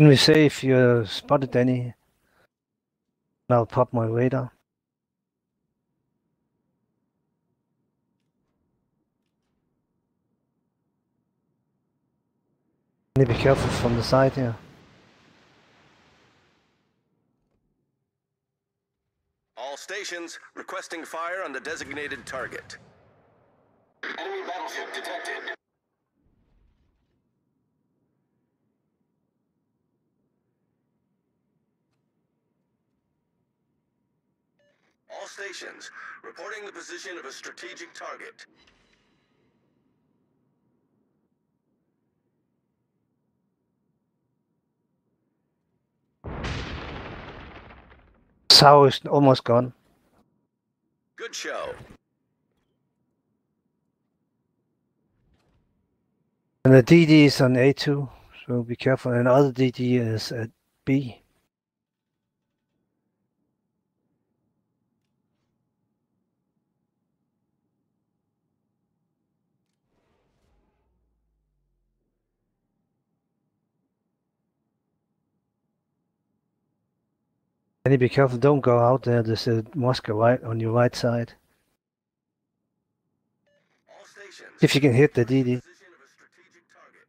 Can we say if you spotted any? I'll pop my radar. Need to be careful from the side here. All stations requesting fire on the designated target. Enemy battleship detected. All stations reporting the position of a strategic target. Zao is almost gone. Good show. And the DD is on A2, so be careful. And other DD is at B. And be careful, don't go out there. There's a Moscow right on your right side. If you can hit the DD. Position of a strategic target.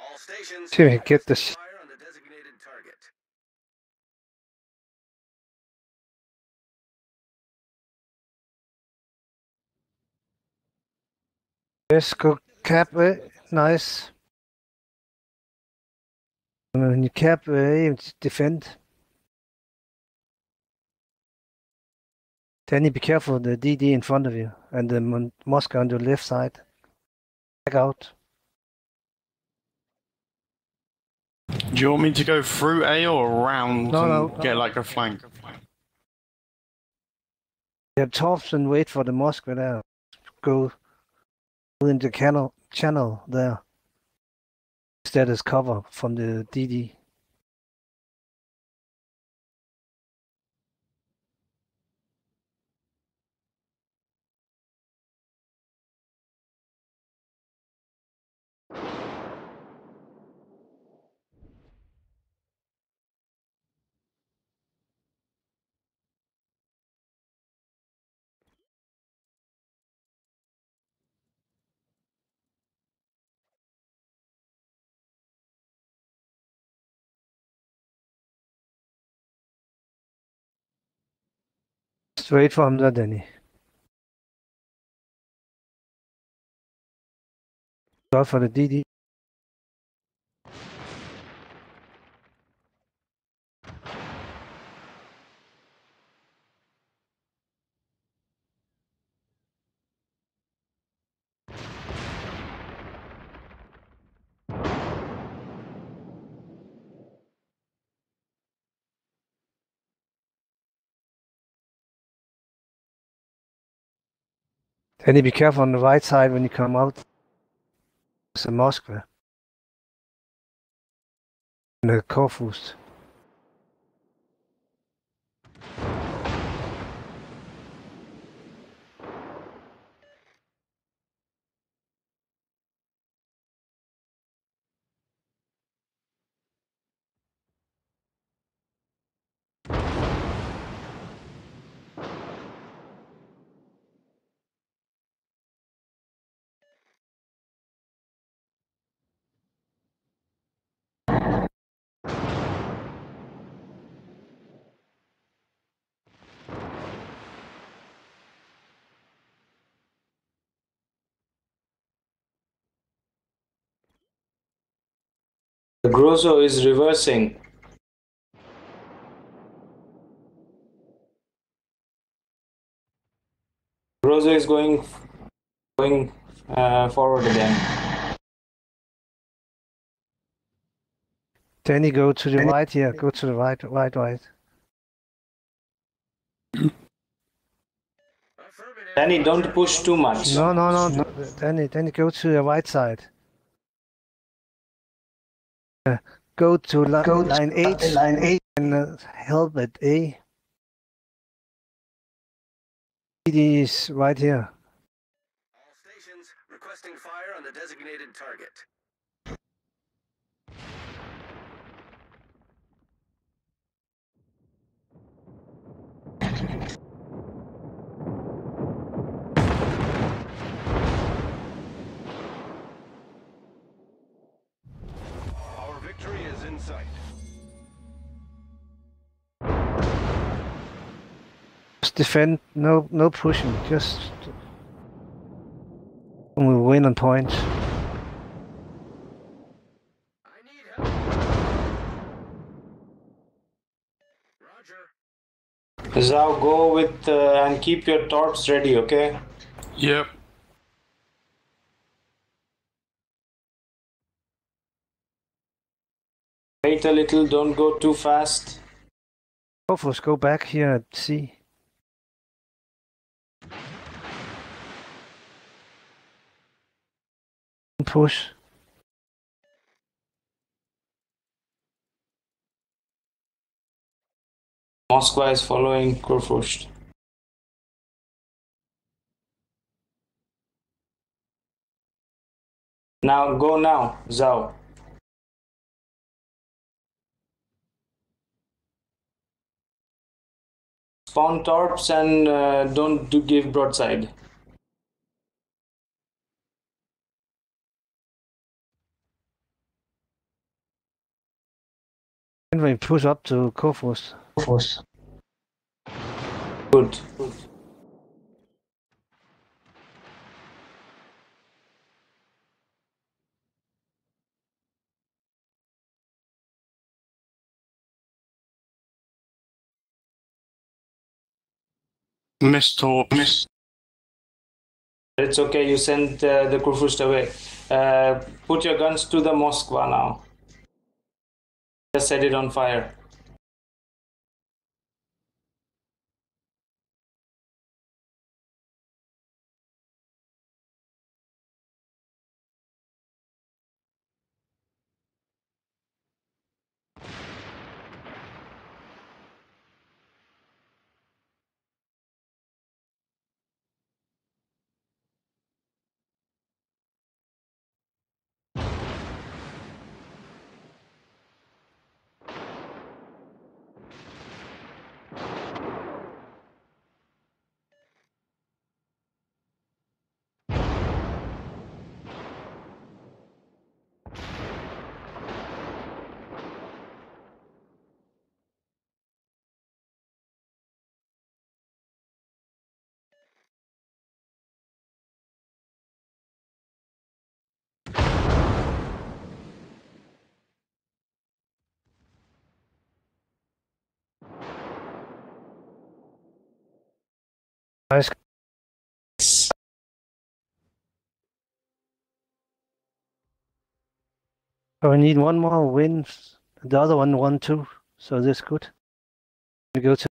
All stations. See if we can get this. Fire on target. Yes, go cap it. Nice. And when you cap A, it's defend. Danny, be careful the DD in front of you and the Moscow on the left side. Back out. Do you want me to go through A or around No, and no, get no. like a flank? You have tops and wait for the mosque there. Go in the channel channel there. Instead as cover from the DD. Straight from there, Danny. Go for the DD. Danny, be careful on the right side when you come out. It's a Moscow. And the Kurfürst. Grosso is reversing. Grosso is going going uh, forward again. Danny, go to the right here. Go to the right, right, right. Affirmative. Danny, don't push too much. No, no, no, no. Danny, Danny, go to the right side. Uh, go to li- line eight. Line eight and uh, help at A. It is right here. All stations requesting fire on the designated target. Just defend. No, no pushing. Just. And we win on points. I need help. Roger. Zao, go with uh, and keep your torps ready, okay? Yep. Wait a little, don't go too fast. Let's go back here at C. Push. Moskva is following Kurfürst. Now go now, Zao. Spawn torps and uh, don't do give broadside. And we push up to Kurfürst. Good. Miss Torp. Miss. It's okay, you sent uh, the Kurfürst away. Uh, put your guns to the Moskva now. Just set it on fire. Nice. So we need one more win. The other one won too. So this good. We go to